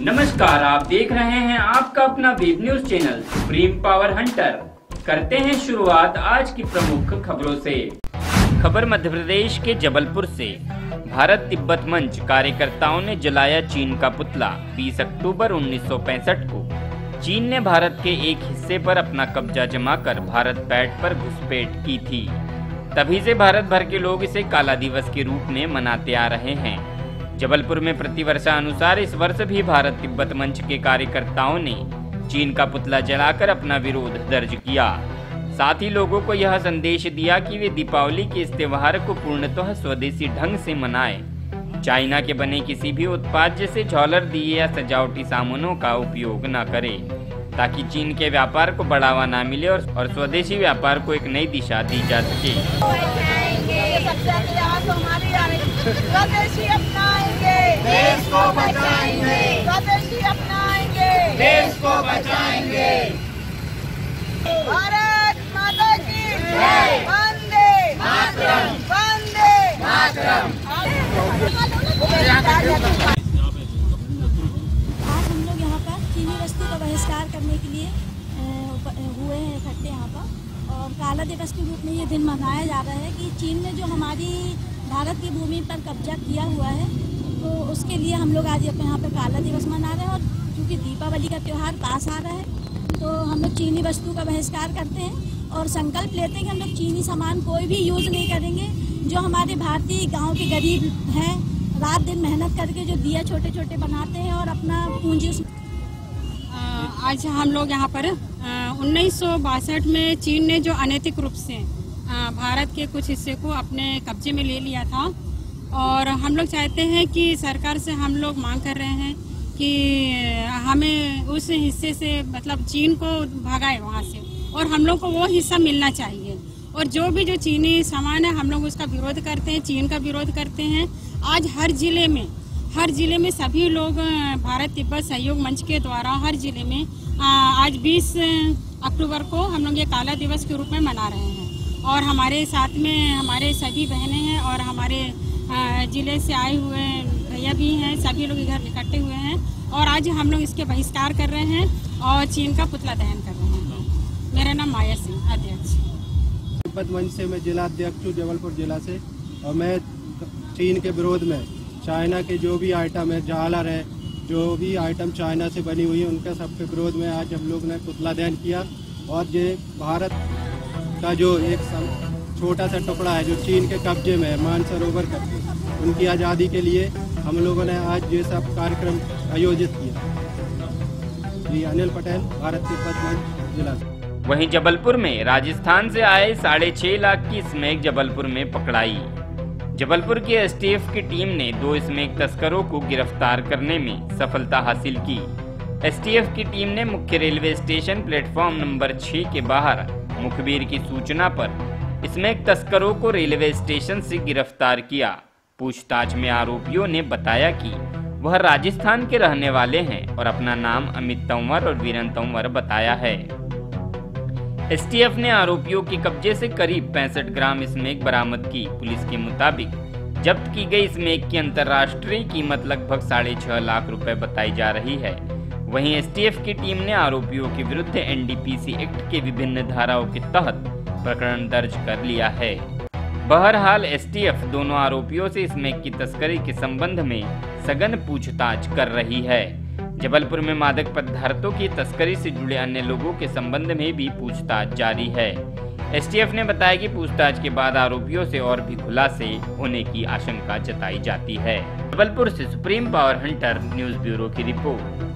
नमस्कार, आप देख रहे हैं आपका अपना web news channel supreme power hunter. करते हैं शुरुआत आज की प्रमुख खबरों से। खबर मध्य प्रदेश के जबलपुर से। भारत तिब्बत मंच, कार्यकर्ताओं ने जलाया चीन का पुतला 20 अक्टूबर 1965 को। चीन ने भारत के एक हिस्से पर अपना कब्जा जमाकर भारत पैट पर घुसपैठ की थी। तभी से भारत भर के लोग इसे काला दिवस के रूप में मनाते आ रहे हैं। जबलपुर में प्रतिवर्षानुसार इस वर्ष भी भारत तिब्बत मंच के कार्यकर्ताओं ने चीन का पुतला जलाकर अपना विरोध दर्ज किया साथ ही लोगों को यह संदेश दिया कि वे दीपावली के इस त्योहार को पूर्णतः स्वदेशी ढंग से मनाएँ। चाइना के बने किसी भी उत्पाद जैसे झॉलर दिए या सजावटी सामानों का उपयोग न करें ताकि चीन के व्यापार को बढ़ावा न मिले और, और स्वदेशी व्यापार को एक नई दिशा दी जा सके स्वदेशी अपनाएँगे। देश को बचाएँगे। स्वदेशी अपनाएँगे। देश को बचाएँगे। भारत माता की वंदे। मातरम। वंदे। मातरम। आज हम लोग यहाँ पर चीनी वस्तु का बहिष्कार करने के लिए हुए हैं इकट्ठे यहाँ पर। और काला दिवस के रूप में ये दिन मनाया जा रहा है कि चीन ने जो हमारी भारत की भूमि पर कब्जा किया हुआ है तो उसके लिए हम लोग आज अपने यहाँ पर काला दिवस मना रहे हैं और क्योंकि दीपावली का त्यौहार पास आ रहा है तो हम लोग चीनी वस्तु का बहिष्कार करते हैं और संकल्प लेते हैं कि हम लोग चीनी सामान कोई भी यूज़ नहीं करेंगे, जो हमारे भारतीय गाँव के गरीब हैं, रात दिन मेहनत करके जो दिया छोटे छोटे बनाते हैं और अपना पूंजी उस आज हम लोग यहाँ पर उन्नीस सौ बासठ में चीन ने जो अनैतिक रूप से भारत के कुछ हिस्से को अपने कब्जे में ले लिया था। और हम लोग चाहते हैं कि सरकार से हम लोग मांग कर रहे हैं कि हमें उस हिस्से से मतलब चीन को भगाए वहाँ से। और हम लोग को वो हिस्सा मिलना चाहिए। और जो भी जो चीनी सामान है, हम लोग उसका विरोध करते हैं, चीन का विरोध करते हैं। आज हर ज़िले में, हर ज़िले में सभी लोग भारत तिब्बत सहयोग मंच के द्वारा हर ज़िले में आज 20 अक्टूबर को हम लोग ये काला दिवस के रूप में मना रहे हैं। और हमारे साथ में हमारे सभी बहनें हैं और हमारे ज़िले से आए हुए भैया भी हैं, सभी लोग इधर इकट्ठे हुए हैं और आज हम लोग इसके बहिष्कार कर रहे हैं और चीन का पुतला दहन कर रहे हैं। मेरा नाम माया सिंह, अध्यक्ष। तिब्बत मंच से मैं जिला अध्यक्ष हूँ, जबलपुर जिला से और मैं चीन के विरोध में, चाइना के जो भी आइटम है झालर है, जो भी आइटम चाइना से बनी हुई है, उनका सबके विरोध में आज हम लोग ने पुतला दहन किया और ये भारत का जो एक छोटा सा टुकड़ा है, जो चीन के कब्जे में है, मानसरोवर करके उनकी आज़ादी के लिए हम लोगों ने आज ये सब कार्यक्रम आयोजित किया। जी अनिल पटेल, भारत तिब्बत मंच जिला। वहीं जबलपुर में राजस्थान से आए साढ़े छह लाख की स्मैक जबलपुर में पकड़ाई। जबलपुर की एसटीएफ की टीम ने दो स्मैक तस्करों को गिरफ़्तार करने में सफलता हासिल की। एसटीएफ की टीम ने मुख्य रेलवे स्टेशन प्लेटफॉर्म नंबर 6 के बाहर मुखबिर की सूचना पर स्मैक तस्करों को रेलवे स्टेशन से गिरफ़्तार किया। पूछताछ में आरोपियों ने बताया कि वह राजस्थान के रहने वाले हैं और अपना नाम अमित तंवर और वीरन तंवर बताया है। एसटीएफ ने आरोपियों के कब्जे से करीब पैंसठ ग्राम स्मेक बरामद की। पुलिस के मुताबिक जब्त की गई स्मेक की अंतर्राष्ट्रीय कीमत लगभग साढ़े छह लाख रुपए बताई जा रही है। वहीं एसटीएफ की टीम ने आरोपियों के विरुद्ध एनडीपीसी एक्ट के विभिन्न धाराओं के तहत प्रकरण दर्ज कर लिया है। बहरहाल एसटीएफ दोनों आरोपियों से स्मेक की तस्करी के संबंध में सघन पूछताछ कर रही है। जबलपुर में मादक पदार्थों की तस्करी से जुड़े अन्य लोगों के संबंध में भी पूछताछ जारी है। एसटीएफ ने बताया कि पूछताछ के बाद आरोपियों से और भी खुलासे होने की आशंका जताई जाती है। जबलपुर से supreme power hunter news bureau की रिपोर्ट।